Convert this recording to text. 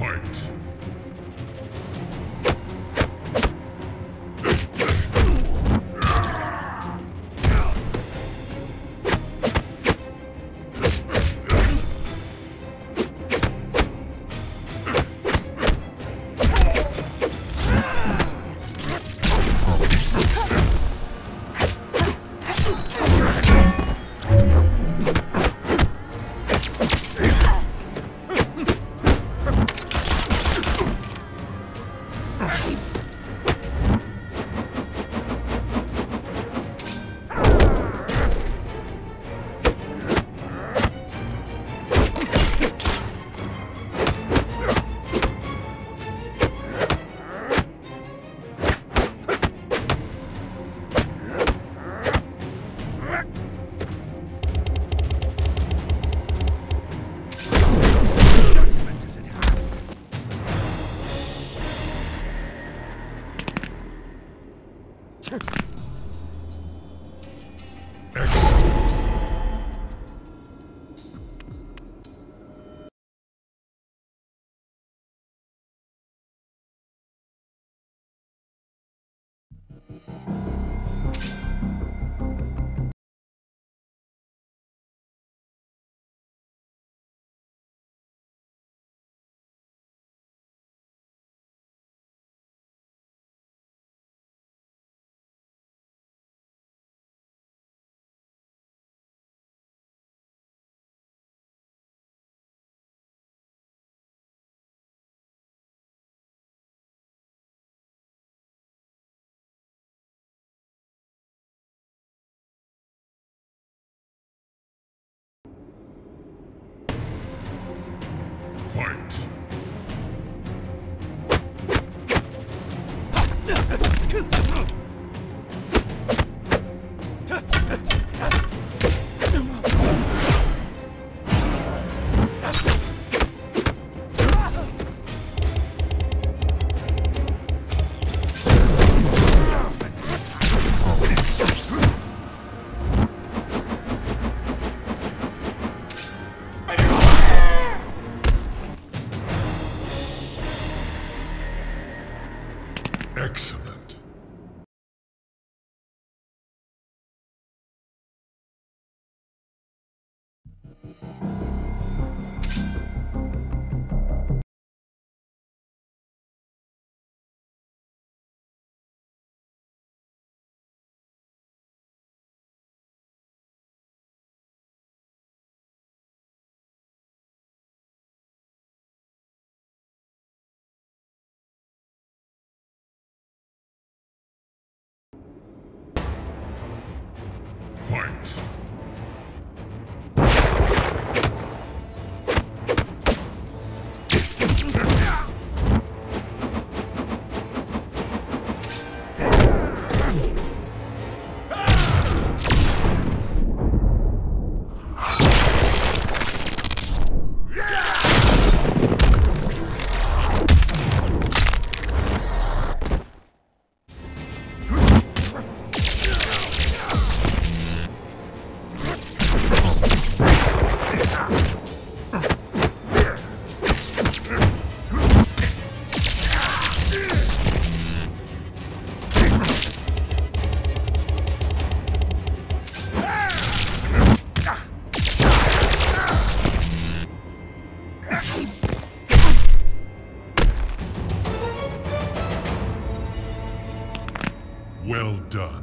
Fight! Let's go. Excellent. Well done.